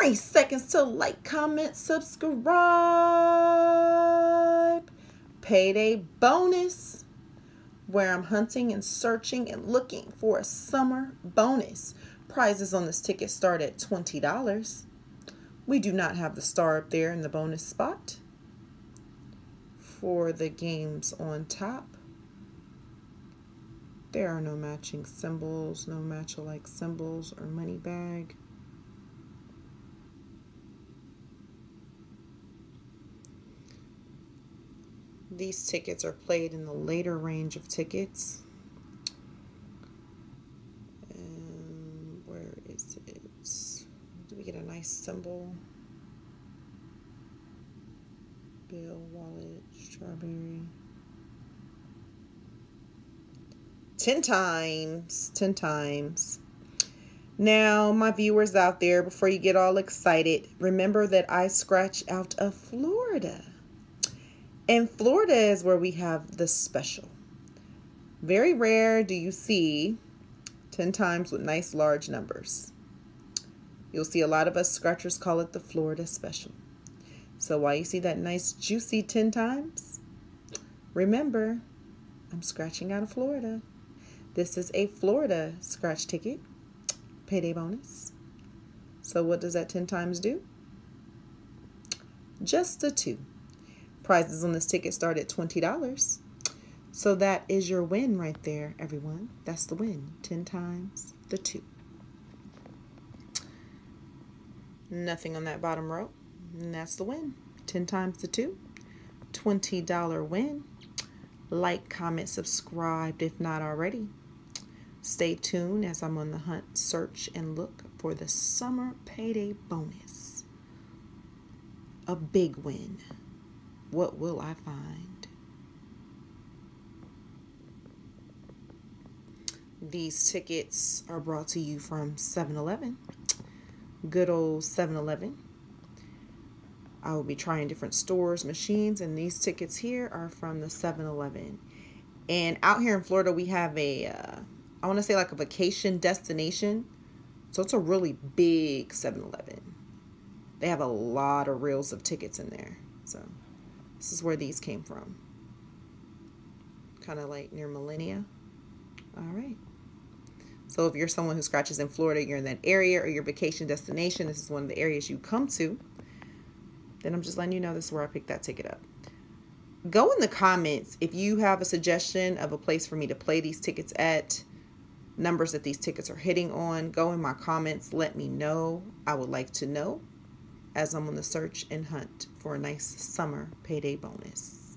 Three seconds to like, comment, subscribe. Payday bonus, where I'm hunting and searching and looking for a summer bonus. Prizes on this ticket start at $20. We do not have the star up there in the bonus spot for the games on top. There are no matching symbols, no match-alike symbols or money bag. These tickets are played in the later range of tickets. And where is it? Do we get a nice symbol? Bill, wallet, strawberry. 10 times. 10 times. Now, my viewers out there, before you get all excited, remember that I scratch out of Florida. And Florida is where we have the special. Very rare do you see 10 times with nice large numbers. You'll see a lot of us scratchers call it the Florida special. So while you see that nice juicy 10 times, remember, I'm scratching out of Florida. This is a Florida scratch ticket, payday bonus. So what does that 10 times do? Just the two. Prizes on this ticket start at $20. So that is your win right there, everyone. That's the win. 10 times the 2. Nothing on that bottom row. And that's the win. 10 times the 2. $20 win. Like, comment, subscribe if not already. Stay tuned as I'm on the hunt, search, and look for the summer payday bonus. A big win. What will I find? These tickets are brought to you from 7 Eleven. Good old 7 Eleven. I will be trying different stores, machines, and these tickets here are from the 7 Eleven. And out here in Florida, we have a, uh, I want to say like a vacation destination. So it's a really big 7 Eleven. They have a lot of reels of tickets in there. So. This is where these came from. Kind of like near Millenia. All right. So if you're someone who scratches in Florida, you're in that area or your vacation destination, this is one of the areas you come to, then I'm just letting you know this is where I picked that ticket up. Go in the comments if you have a suggestion of a place for me to play these tickets at, numbers that these tickets are hitting on. Go in my comments, let me know. I would like to know as I'm on the search and hunt for a nice summer payday bonus.